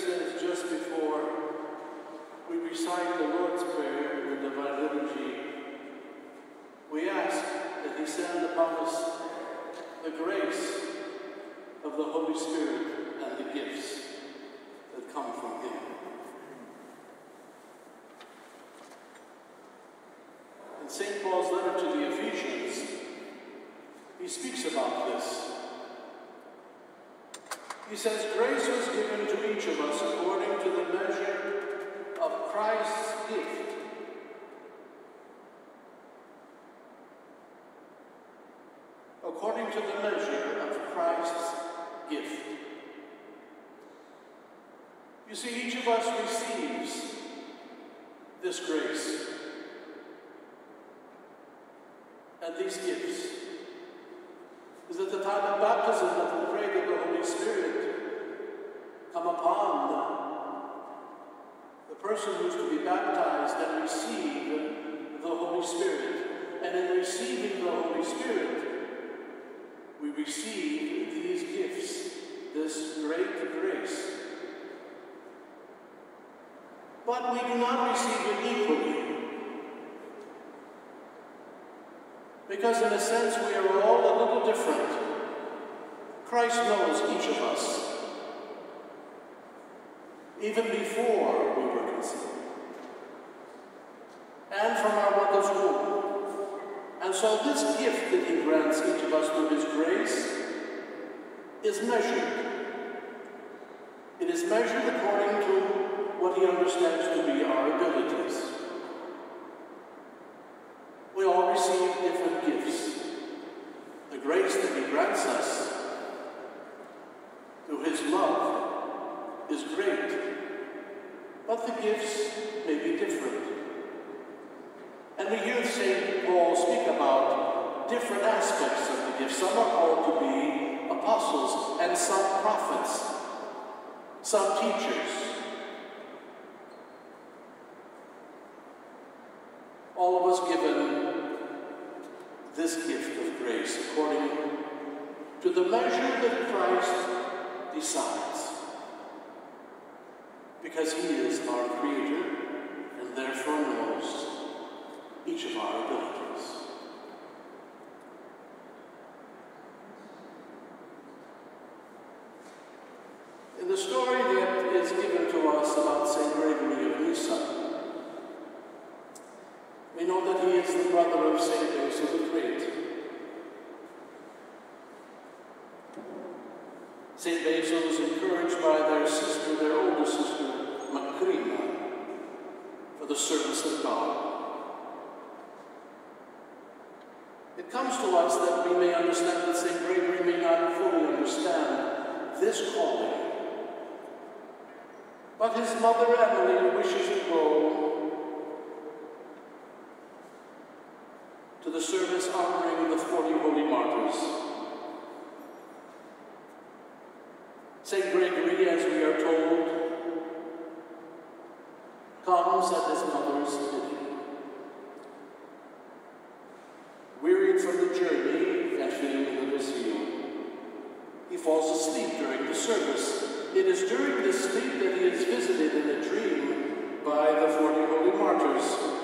says just before we recite the Lord's Prayer in the Divine Liturgy, we ask that He send upon us the grace of the Holy Spirit and the gifts that come from Him. In St. Paul's letter to the Ephesians, he speaks about this. He says, Grace was given to each of us according to the measure of Christ's gift. According to the measure of Christ's gift. You see, each of us receives this grace and these gifts. At the time of baptism that we pray that the Holy Spirit come upon the person who's to be baptized and receive the Holy Spirit. And in receiving the Holy Spirit, we receive these gifts, this great grace. But we do not receive it equally. Because in a sense we are all a little different. Christ knows each of us. Even before we were conceived. And from our mother's womb. And so this gift that he grants each of us through his grace is measured. It is measured according to what he understands to be our abilities. We all receive different gifts. The grace that he grants us through his love is great, but the gifts may be different. And we hear St. Paul speak about different aspects of the gift. Some are called to be apostles, and some prophets, some teachers, all of us given this gift of grace according to the measure that Christ decides. Because he is our creator and therefore knows each of our abilities. In the story that is given to us about St. Gregory of Nyssa, we know that he is the brother of St. Basil the Great. St. Basil is encouraged by their sister, their older sister, Macrina, for the service of God. It comes to us that we may understand that St. Gregory may not fully understand this calling. But his mother Emily wishes to go to the service honoring the 40 holy martyrs. St. Gregory, as we are told, comes at his mother's bidding. Wearied from the journey and feeling a little zeal, he falls asleep during the service. It is during this sleep that he is visited in a dream by the 40 holy martyrs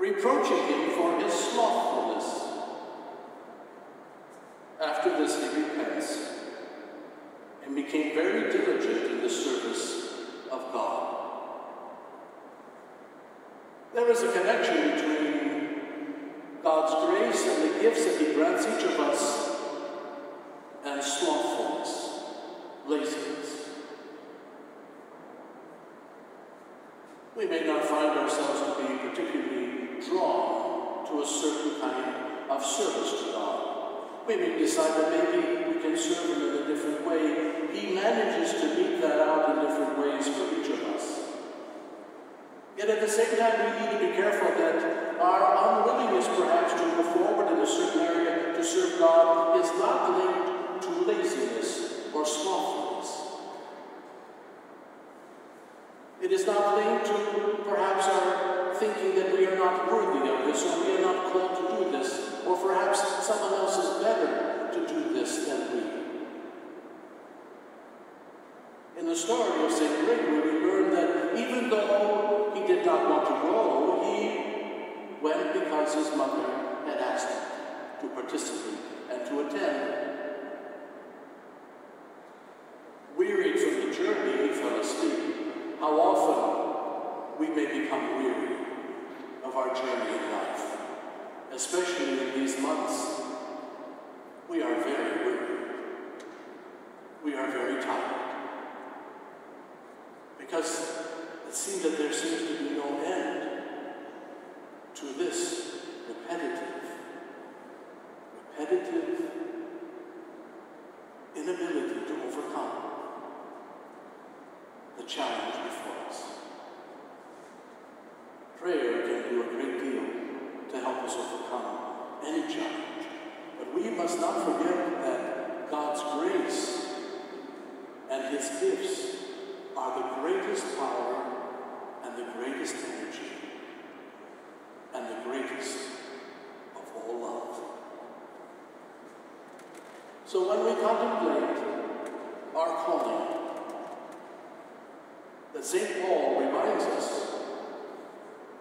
reproaching him for his slothfulness. After this, he repents and became very diligent in the service of God. There is a connection between God's grace and the gifts that he grants each of us and slothfulness, laziness. We may not find ourselves to be particularly drawn to a certain kind of service to God. We may decide that maybe we can serve Him in a different way. He manages to mete that out in different ways for each of us. Yet at the same time, we need to be careful that our unwillingness perhaps to move forward in a certain area to serve God is not linked to laziness or slothfulness. It is not to perhaps our thinking that we are not worthy of this, or we are not called to do this, or perhaps someone else is better to do this than we. In the story of St. Gregory, we learn that even though he did not want to go, he went because his mother had asked him to participate and to attend. Wearied from the journey, he fell asleep. How often we may become weary of our journey in life, especially in these months. We are very weary. We are very tired. Because it seems that there seems to be no end to this repetitive, repetitive inability to overcome the challenge before us. Prayer can do a great deal us overcome any challenge. But we must not forget that God's grace and His gifts are the greatest power and the greatest energy and the greatest of all love. So when we contemplate our calling, that St. Paul reminds us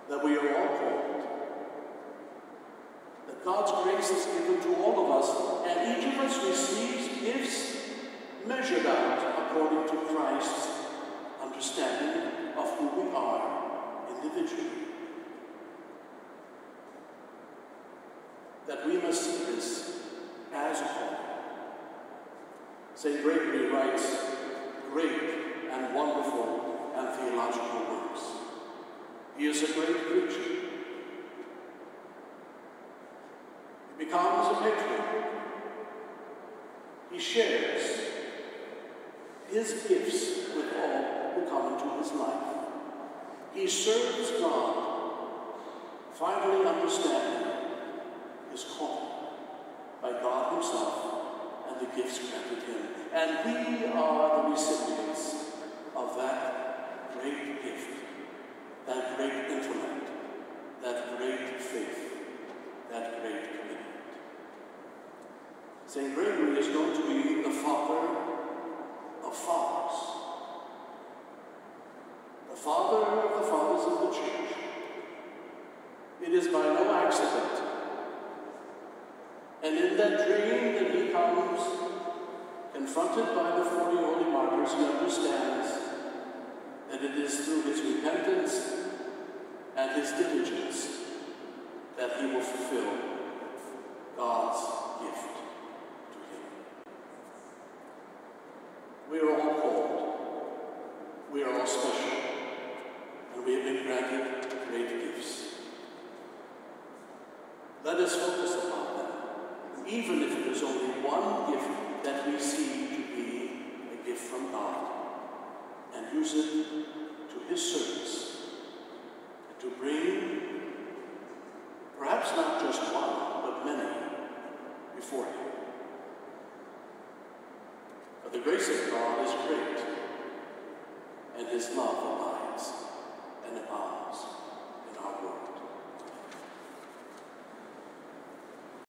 that we are all called, God's grace is given to all of us, and each of us receives gifts measured out according to Christ's understanding of who we are individually. That we must see this as a calling. St. Gregory writes great and wonderful and theological works. He is a great preacher. He becomes a patriot. He shares his gifts with all who come into his life. He serves God, finally understanding his calling by God himself and the gifts granted him. And we are the recipients of that great gift, that great intellect, that great faith, that great commitment. St. Gregory is going to be the father of fathers. The father of the fathers of the church. It is by no accident. And in that dream that he comes, confronted by the 40 holy martyrs, he understands that it is through his repentance and his diligence that he will fulfill God's gift to him. We are all called. We are all special. And we have been granted great gifts. Let us focus upon them, even if it is only one gift that we see to be a gift from God, and use it to His service, to bring perhaps not just one, but many before Him. But the grace of God is great, and His love.